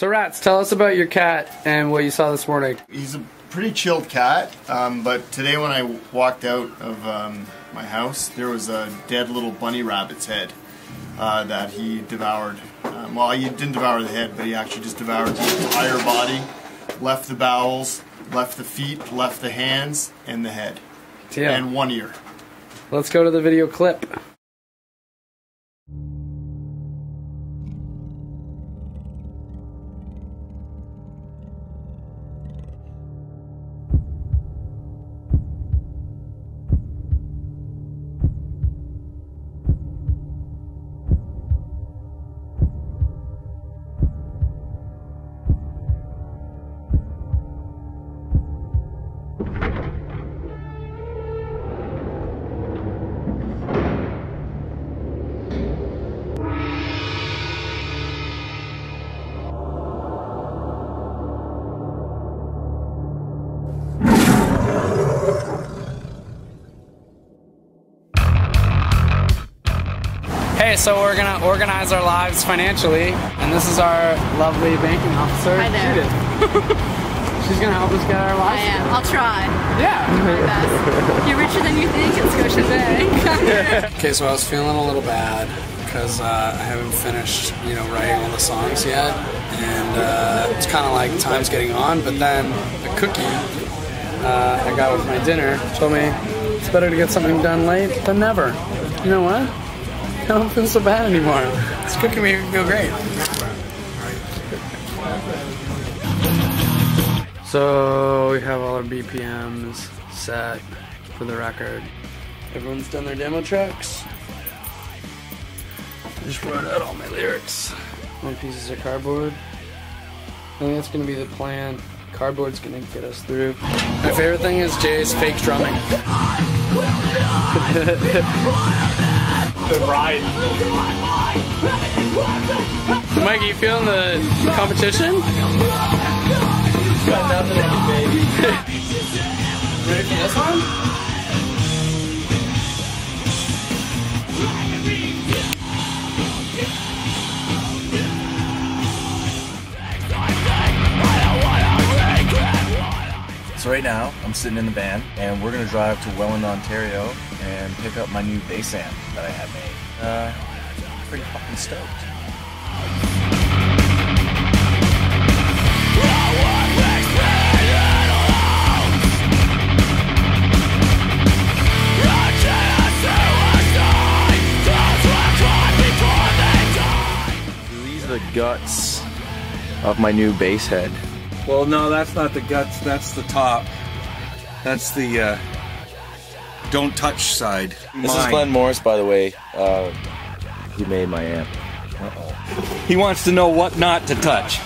So, Rats, tell us about your cat and what you saw this morning. He's a pretty chilled cat, um, but today when I walked out of um, my house, there was a dead little bunny rabbit's head uh, that he devoured. Um, well, he didn't devour the head, but he actually just devoured the entire body, left the bowels, left the feet, left the hands, and the head, Yeah. and one ear. Let's go to the video clip. Hey, so we're gonna organize our lives financially, and this is our lovely banking officer, Hi there. Judith. She's gonna help us get our I lives. am. I'll try Yeah. my best. You're richer than you think at Scotiabank. Okay, so I was feeling a little bad because uh, I haven't finished, you know, writing all the songs yet, and uh, it's kind of like time's getting on. But then the cookie uh, I got with my dinner told me it's better to get something done late than never. You know what? I don't feel so bad anymore. This cookie made me feel great. So we have all our BPMs set for the record. Everyone's done their demo tracks. I just wrote out all my lyrics on pieces of cardboard. I think that's gonna be the plan. Cardboard's gonna get us through. My favorite thing is Jay's fake drumming. Mike, you feeling the competition? Got nothing in you, baby. Ready for this one? Right now, I'm sitting in the van, and we're gonna drive to Welland, Ontario, and pick up my new bass amp that I have made. Uh, pretty fucking stoked. These are the guts of my new bass head. Well, no, that's not the guts. That's the top. That's the uh, don't touch side. This is Glenn Morris, by the way. Uh, he made my amp. He wants to know what not to touch.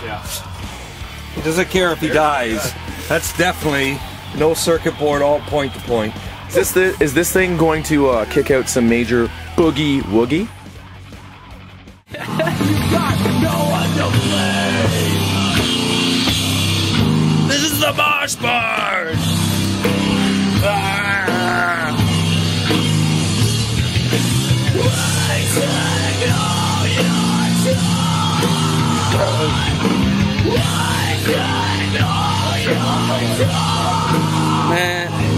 He doesn't care if he dies. That's definitely no circuit board, all point to point. Is this the, is this thing going to uh, kick out some major boogie woogie? Man,